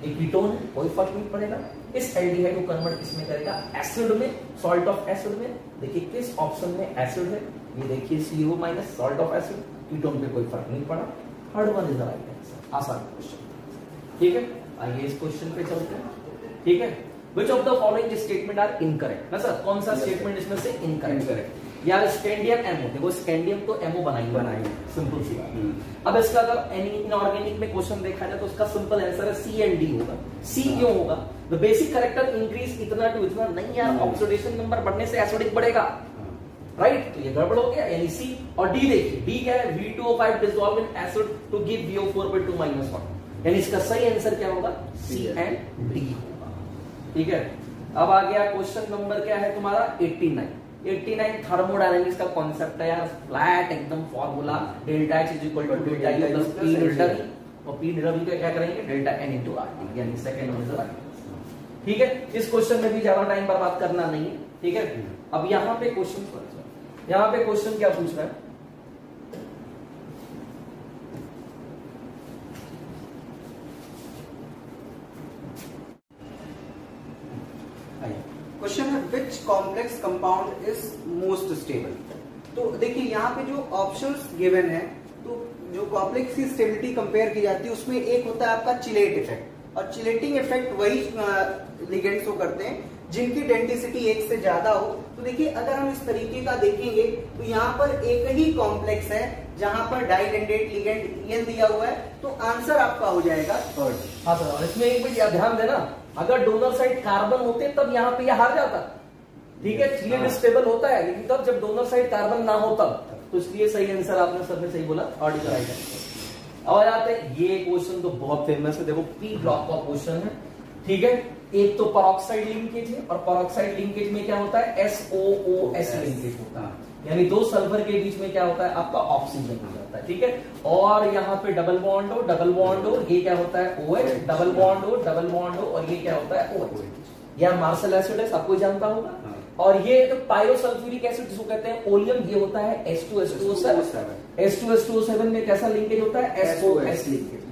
ये कीटोन है, कोई फ़र्क नहीं पड़ेगा। इस एल्डिहाइड को कन्वर्ट किसमें करेगा? एसिड में सॉल्ट ऑफ़ एसिड में। देखिए किस ऑप्शन में एसिड है? ये देखिए CO minus salt of acid ketone पे कोई फ़र्क नहीं पड़ा। Third one is the right answer आसान क्वेश्चन ठीक है? आइए इस क्वेश्चन पे चलते हैं। ठीक है? Which of the following statement are incorrect ना सर कौन सा स्टेटमेंट इसमें से इनकरेक्ट करेक्ट यार स्कैंडियम एमओ देखो स्कैंडियम तो एमओ बनाई बनाई सिंपल सी बात हम्म। अब इसका अगर एनी इनऑर्गेनिक में क्वेश्चन देखा जाए तो उसका सिंपल आंसर है सी एंड डी होगा। सी हाँ। क्यों होगा? द बेसिक करेक्टर इंक्रीज इतना टू इतना। नहीं यार ऑक्सीडेशन हम्म। नंबर बढ़ने से एसिडिक बढ़ेगा। राइट हाँ। तो ये गड़बड़ हो गया। यानी सी और डी देखिए। डी क्या है? V2O5 dissolve in acid to give VO4.2 minus 1 यानी इसका सही आंसर क्या होगा? सी एंड डी होगा। ठीक है? अब आ गया क्वेश्चन नंबर क्या है तुम्हारा? 89 89 थर्मोडायनामिक्स का कॉन्सेप्ट है यार। फ्लैट एकदम formula delta H is equal to delta U plus P delta V और पी डेल्टा वी का क्या करेंगे? डेल्टा एन इनटू आर यानी सेकंड इज़ ठीक है? इस क्वेश्चन में भी ज़्यादा टाइम बर्बाद करना नहीं है। ठीक है? अब यहाँ पे क्वेश्चन यहाँ पे क्वेश्चन क्या पूछ रहा है क्वेश्चन है which complex compound is most stable तो देखिए, यहाँ पे जो ऑप्शंस गिवन है तो जो कॉम्प्लेक्स की स्टेबिलिटी कंपेयर की जाती है, उसमें एक होता है आपका चिलेट इफ़ेक्ट और चिलेटिंग इफ़ेक्ट वही लिगेंड्स को करते हैं, जिनकी डेंटिसिटी एक से ज़्यादा हो। तो देखिए, अगर हम इस तरीके का देखेंगे तो यहाँ पर एक ही कॉम्प्लेक्स है, जहाँ पर डाइडेंडेट लिगेंड एन दिया हुआ है तो आंसर आपका हो जाएगा थर्ड हाँ सर इसमें एक भी ध्यान देना, अगर डोनर साइड कार्बन होते, तब यहाँ पे यह हार जाता। ठीक है चिलियन स्टेबल हाँ। होता है लेकिन तब जब डोनर साइड कार्बन ना हो तब। तो इसलिए सही आंसर आपने सर ने सही बोला इज़ राइट आंसर अब आ हैं ये क्वेश्चन तो बहुत फ़ेमस है देखो पी ब्लॉक का क्वेश्चन है ठीक है? एक तो परोक्साइड लिंकेज है और परोक्साइड लिंकेज में क्या होता है? S O O S linkage होता है। यानी दो सल्फ़र के बीच में क्या होता है? आपका ऑक्सीजन हो जाता है ठीक है? और यहाँ पे डबल बॉन्ड हो डबल बॉन्ड हो ये क्या होता है? ओ एच डबल बॉन्ड हो डबल बॉन्ड हो और ये क्या होता है? ओ एच यह मार्शल एसिड है सबको जानता होगा? हाँ। और ये तो पायरोसल्फ्यूरिक एसिड जिसको कहते हैं ओलियम ये होता है S two S two seven S two S two seven में कैसा लिंकेज होता है? एस ओ एस लिंकेज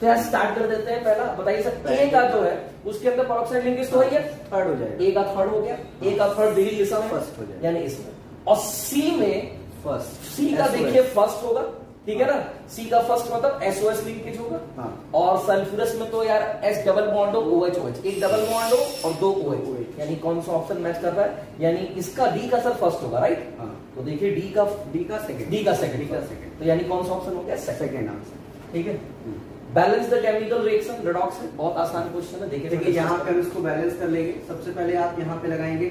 तो यार स्टार्ट कर देते हैं पहला बताइए सर ए का जो है उसके अंदर परोक्साइड लिंकेज तो है थर्ड हो? जाएगा। ए का थर्ड हो गया। ए का थर्ड दिल्ली जैसा फ़र्स्ट हो। जाएगा। यानी इसमें। और सी में फ़र्स्ट सी का देखिए फ़र्स्ट होगा ठीक है ना? सी का फ़र्स्ट मतलब एसओएस लिंकेज होगा। हाँ। और सल्फ्यूरस में तो यार एस डबल बॉन्ड हो ओएच ओएच एक डबल बॉन्ड हो और दो ओएच यानी कौन सा ऑप्शन मैच कर रहा है? यानी इसका डी का सर फ़र्स्ट होगा राइट हाँ। तो देखिए डी का डी का सेकंड डी का सेकंड डी का सेकंड तो यानी कौन सा ऑप्शन हो गया? सेकंड आंसर ठीक है? Balance the chemical reaction redox है बहुत आसान क्वेश्चन है देखिए देखिए यहाँ पे हम इसको बैलेंस कर लेंगे। सबसे पहले आप यहाँ पे लगाएँगे।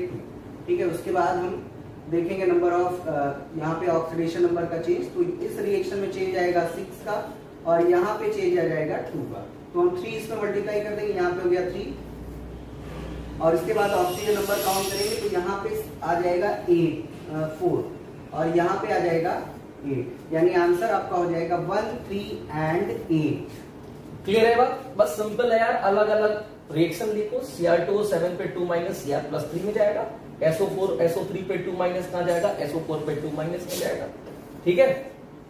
ठीक है उसके बाद हम देखेंगे नंबर ऑफ़ यहाँ पे ऑक्सीडेशन नंबर का चेंज तो इस रिएक्शन में चेंज आएगा सिक्स का और यहाँ पे चेंज आ जाएगा टू का। तो हम थ्री इसमें मल्टीप्लाई कर देंगे। यहाँ पे हो गया थ्री और इसके बाद ऑक्सीजन नंबर काउंट करेंगे तो यहाँ पे आ जाएगा एट फोर और यहाँ पे आ जाएगा एट यानी आंसर आपका हो जाएगा one three and eight clear है बात? बस सिंपल है यार अलग अलग रिएक्शन लिखो सीआर टू सेवन पे two minus CR plus three में जाएगा एसओ फोर एसओ थ्री पे टू माइनस कहा जाएगा एसओ फोर पे टू माइनस में जाएगा। ठीक है?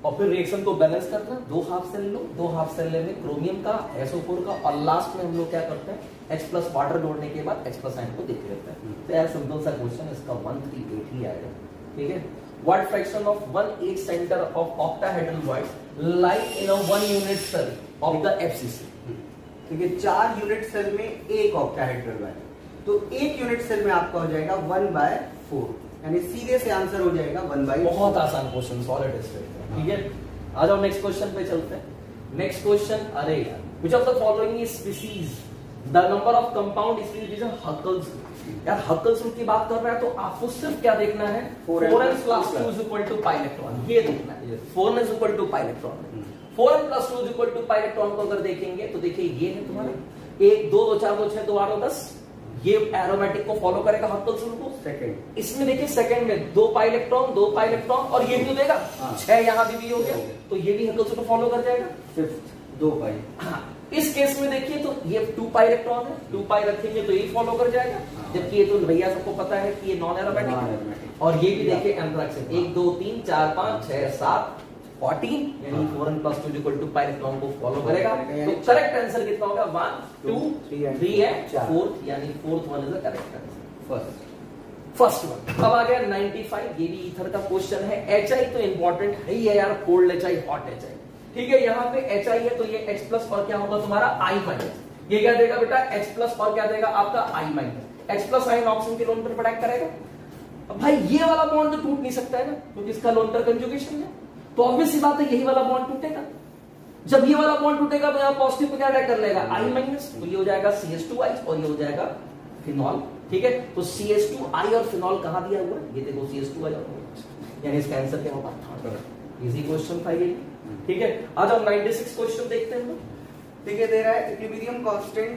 और फिर रिएक्शन को बैलेंस करना, दो हाफ़ सेल लो, दो हाफ़ सेल लेने क्रोमियम का एसओ फोर का, और लास्ट में हम लोग क्या करते हैं? एच प्लस वाटर जोड़ने के बाद एच प्लस आयन को देख लेते हैं। तो यार सिंपल सा क्वेश्चन इसका वन थ्री एट ही आएगा ठीक है? What fraction of one eighth center of octahedral void lie in a one unit cell of the FCC ठीक है? चार यूनिट सेल में एक ऑक्टाहेड्रल है। तो एक यूनिट सेल में आपका हो जाएगा वन बाय फोर यानी सीधे से आंसर हो जाएगा वन बाय बहुत आसान क्वेश्चन सॉलिड ठीक है? आ जाओ नेक्स्ट क्वेश्चन पे चलते हैं। नेक्स्ट क्वेश्चन अरे यार which of the following of compound species is a Huckel's यार हकल्स की बात कर रहा है तो आपको सिर्फ़ क्या देखना है? Four N plus two is equal to pi electron ये देखना है. Four N is equal to pi electron four N plus two is equal to pi electron को अगर देखेंगे तो देखिए ये है तुम्हारा। एक दो दो चार दो छह दो आठ दस। ये एरोमेटिक को फॉलो करेगा हकल्स रूल को सेकंड इसमें देखिए सेकंड में दो पाई इलेक्ट्रॉन दो पाई इलेक्ट्रॉन और ये भी तो देगा। हाँ। छह यहाँ भी, भी हो गया। तो ये भी हकल्स को फॉलो कर जाएगा। फिफ्थ दो पाई हाँ, इस केस में देखिए तो ये टू पाई इलेक्ट्रॉन है टू पाई रखेंगे तो ये फॉलो कर जाएगा हाँ। जबकि ये तो भैया सबको पता है कि ये नॉन एरोमेटिक है और ये भी देखिए एंथ्रैक्स एक दो तीन चार पाँच छह सात फोर्टीन यानी हाँ। Four N plus two equal to pi electron को फॉलो करेगा करेगा, तो करेक्ट आंसर कितना होगा? वन टू थ्री है फोर्थ यानी fourth one is the correct answer first first one अब आ गया 95 ये भी ईथर का क्वेश्चन है। एच आई तो इंपॉर्टेंट है ही है यार कोल्ड एच हॉट एच ठीक है, यहाँ पे एच आई है तो ये एच प्लस और क्या होगा? तुम्हारा आई माइनस ये क्या देगा बेटा? एच प्लस और क्या देगा? आपका I minus H plus ion oxygen के लोन पर प्रोटेक्ट करेगा? भाई, ये वाला बॉन्ड तो टूट नहीं सकता है ना, क्योंकि इसका लोन पर कंजुगेशन है तो ऑब्वियस सी बात है, यही वाला बॉन्ड टूटेगा। जब ये वाला बॉन्ड टूटेगा तो यहाँ पॉजिटिव क्या अटैक कर लेगा? आई माइनस तो ये हो जाएगा सी एस टू आई और ये हो जाएगा फिनॉल ठीक है? तो सी एस टू आई और फिनॉल कहा दिया हुआ ये देखो सी एस टू आई और यानी इसका आंसर क्या होगा? इजी क्वेश्चन था ये। ठीक है? आ जाओ 96 क्वेश्चन देखते हैं। ठीक है दे रहा है equilibrium constant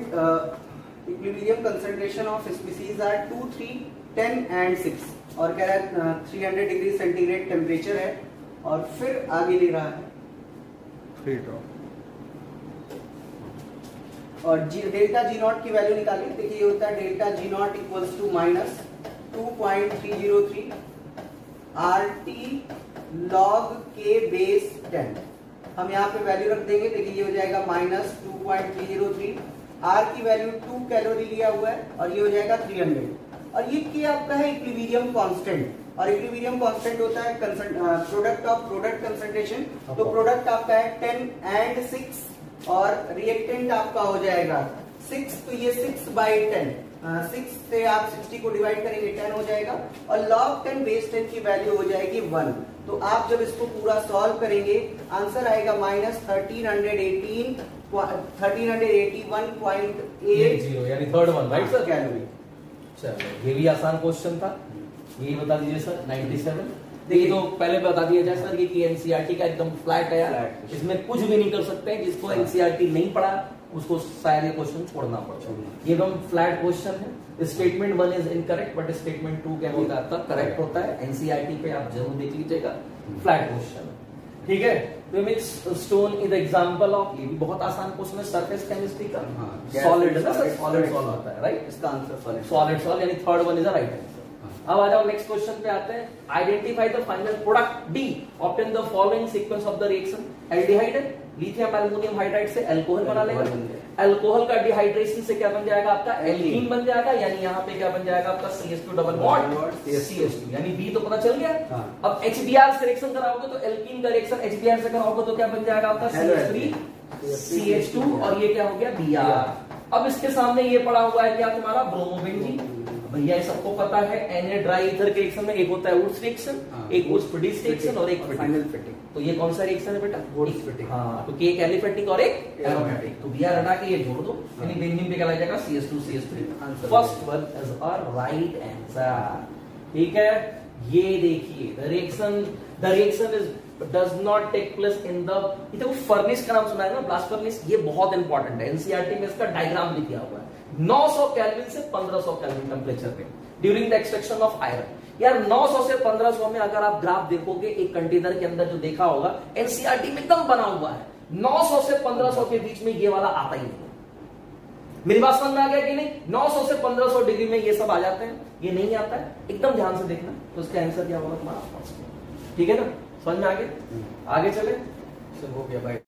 equilibrium concentration of species are 2 3 10 and 6 और कह रहा है uh, 300 डिग्री सेंटीग्रेड टेम्परेचर है और फिर आगे ले रहा है। फ्री ड्रॉप और जी डेल्टा जी नॉट की वैल्यू निकालिए। देखिए ये होता है delta G naught equals to minus two point three zero three R T log के बेस टेन हम यहाँ पे वैल्यू रख देंगे देखिए ये हो जाएगा minus two point three zero three R की वैल्यू टू कैलोरी लिया हुआ है और ये हो जाएगा थ्री हंड्रेड और ये क्या आपका है इक्विलिब्रियम कांस्टेंट और इक्विलिब्रियम कांस्टेंट होता है प्रोडक्ट ऑफ़ प्रोडक्ट कंसंट्रेशन तो प्रोडक्ट आपका है टेन एंड सिक्स और रिएक्टेंट आपका हो जाएगा सिक्स तो ये सिक्स बाई टेन सिक्स से आप सिक्सटी को डिवाइड करेंगे टेन हो जाएगा. और लॉग टेन बेस टेन की वैल्यू हो जाएगी वन तो आप जब इसको पूरा सॉल्व करेंगे आंसर आएगा minus thirteen hundred eighteen thirteen hundred eighty one point eight zero यानी third one right sir calorie चलो ये भी आसान क्वेश्चन था। ये बता दीजिए सर 97 देखिए। तो पहले बता दिया जाए सर कि एनसीईआरटी का एकदम फ्लैट है यार। इसमें कुछ भी नहीं कर सकते हैं जिसको। एनसीईआरटी नहीं पढ़ा उसको शायद ये क्वेश्चन छोड़ना पड़ता छोड़ना। ये एकदम फ्लैट क्वेश्चन है। Statement one is incorrect but statement two क्या होता है? तब करेक्ट होता है। एनसीईआरटी पे आप ज़रूर देख लीजिएगा। फ्लैट क्वेश्चन ठीक है? तो mix stone is example of ये भी बहुत आसान क्वेश्चन है सरफेस केमिस्ट्री का। हाँ। सॉलिड है ना? Sir solid. सॉल्व होता है राइट इसका आंसर सॉलिड सॉलिड सॉल्व यानी third one is the right answer अब आ जाओ नेक्स्ट क्वेश्चन पे आते हैं। Identify the final product D obtain the following sequence of the reaction aldehyde lithium aluminium hydride से एल्कोहल बना लेगा। अल्कोहल का डिहाइड्रेशन से क्या बन जाएगा आपका? एल्कीन बन जाएगा यानी यहाँ पे क्या बन जाएगा आपका? CH2 double Double bond bond, CH2 यानी बी तो पता चल गया। हाँ। अब HBr से रिएक्शन कराओगे तो एल्कीन का रिएक्शन HBr से कराओगे तो क्या बन जाएगा आपका? Hello, CH3 CH2 और ये क्या हो गया? Br अब इसके सामने ये पड़ा हुआ है क्या तुम्हारा? ब्रोमोबेंजीन भैया ये सबको पता है Na ड्राई ईथर के रिएक्शन में एक होता है वुड्स रिएक्शन हाँ। एक वुड्स फिटिस रिएक्शन और एक फाइनल फिटिंग तो ये कौन सा रिएक्शन है बेटा? एक- fitting। हाँ क्योंकि एक एलिफेटिक और एक एरोमेटिक तो बिया हटा के ये जोड़ दो यानी हाँ। बेंजीन पे क्या लग जाएगा CS2 CS3 Answer first one is a right answer ठीक है? ये देखिए the reaction the reaction is does not take place in the ये देखो फर्निस का नाम सुना है ना ब्लास्ट फर्निस ये बहुत इंपॉर्टेंट है। एनसीईआरटी में इसका डायग्राम भी दिया हुआ है। 900 केल्विन से 1500 केल्विन टेम्परेचर पे during the extraction of iron यार 900 से 1500 में अगर आप ग्राफ देखोगे एक कंटेनर के अंदर जो देखा होगा एनसीईआरटी में एकदम बना हुआ है। 900 से 1500 के बीच में ये वाला आता ही नहीं। मेरी बात समझ में आ गया कि नहीं? 900 से 1500 डिग्री में ये सब आ जाते हैं। ये नहीं आता है। एकदम ध्यान से देखना। तो उसका आंसर क्या होगा तुम्हारा? ठीक है ना? समझ में आ गया? आगे चले। हो गया बाय